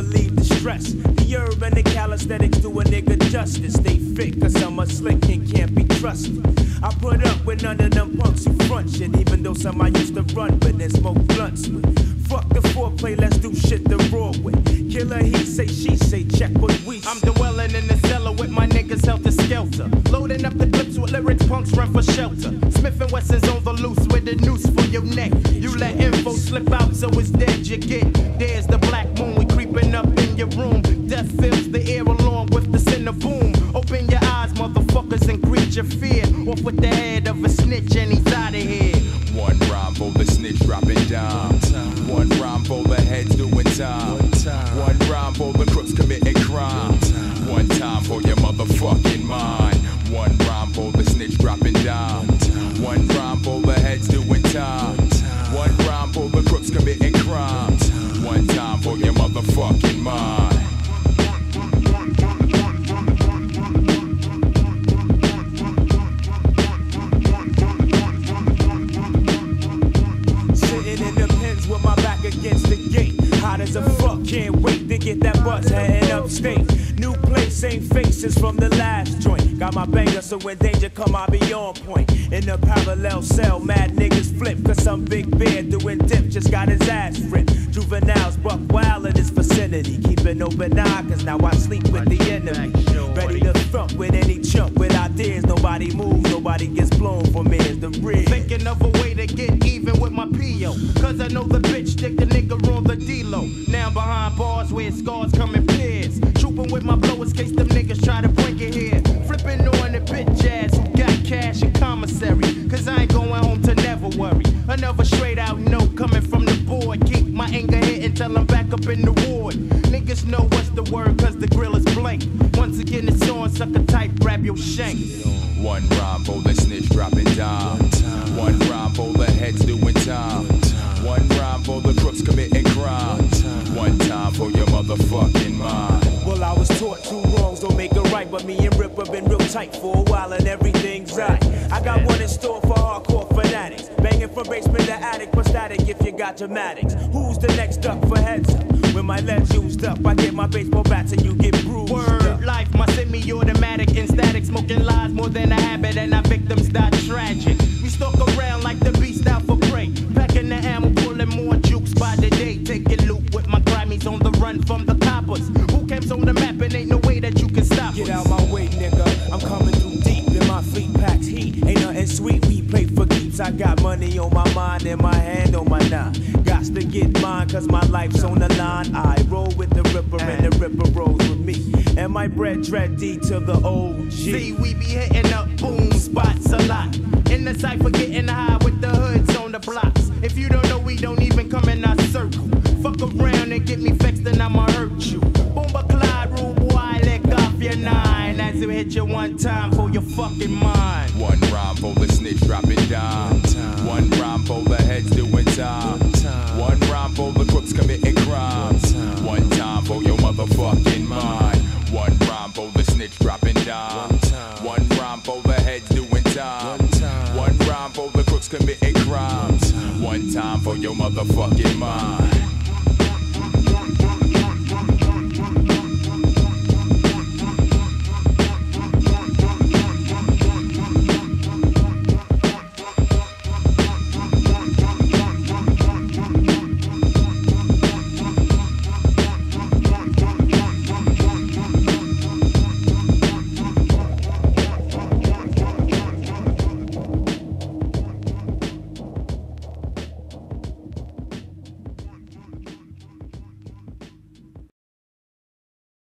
relieve the stress. The herb and calisthenics do a nigga justice. They fit, cause I'm a slick and can't be trusted. I put up with none of them punks who front shit, even though some I used to run but then smoke blunts with. Fuck the foreplay, let's do shit the raw way. Killer he say, she say, check what we say. I'm dwelling in the cellar with my niggas helter skelter. Loading up the clips with lyrics, punks run for shelter. Smif n Wessun's on the loose with the noose for your neck. You let info slip out, so it's dead you get. There's your fear. Off with the head of a snitch, and he's out of here. One rhyme for the snitch dropping down. With my back against the gate. Hot as a fuck, can't wait to get that bus heading upstate. New place, same faces from the last joint. Got my banger, so when danger come, I be on point. In the parallel cell, mad niggas flip, cause some big bear doing dip just got his ass ripped. Juveniles buck wild vicinity. Keep an open eye, cause now I sleep with the enemy. Ready to thump with any chump with ideas. Nobody moves, nobody gets blown for me is the real. Thinking of a way to get even with my PO. Cause I know the bitch stick the nigga on the D-Lo. Now behind bars where scars come in pairs. Trooping with my blowers case them niggas try to bring it here. Flipping on the bitch ass who got cash and commissary. Cause I ain't going home to never worry. Another straight out note coming anger hit until I'm back up in the ward. Niggas know what's the word cause the grill is blank. Once again it's on, sucker type, grab your shank. One rhyme for the snitch dropping down. One rhyme for the heads doing time. One rhyme for the crooks committing crime. One time for your motherfucking mind. Well, I was taught two wrongs don't make a right, but me and Rip have been real tight for a while and everything's right. I got one in store for hardcore fanatics. Banging from basement to attic, for static if you got dramatics. Who's the next up for heads up? When my legs used up, I get my baseball bats and you get bruised. Word up. life, my semi-automatic and static, smoking lies more than a habit, and our victims die tragic. We stalk around like the beast out for prey, packing the ammo, pulling more jukes by the day, taking loot with my Grammys on the run from the coppers. Who camps on the map and ain't no way that you can stop Get us. out my way, nigga. I'm coming through deep in my fleet packs heat. Ain't nothing sweet. We play for keeps. Got money on my mind and my hand on my nine. Got to get mine, cause my life's on the line. I roll with the Ripper and the Ripper rolls with me. And my bread dread D to the OG. See, we be hitting up boom hit you one time for your fucking mind. One rhyme for the snitch dropping down. One rhyme for the heads doing time. One rhyme for the crooks committing crimes. One time for your motherfucking mind. One rhyme for the snitch dropping down. One rhyme for the heads doing time. One rhyme for the crooks committing crimes. One time for your motherfucking mind.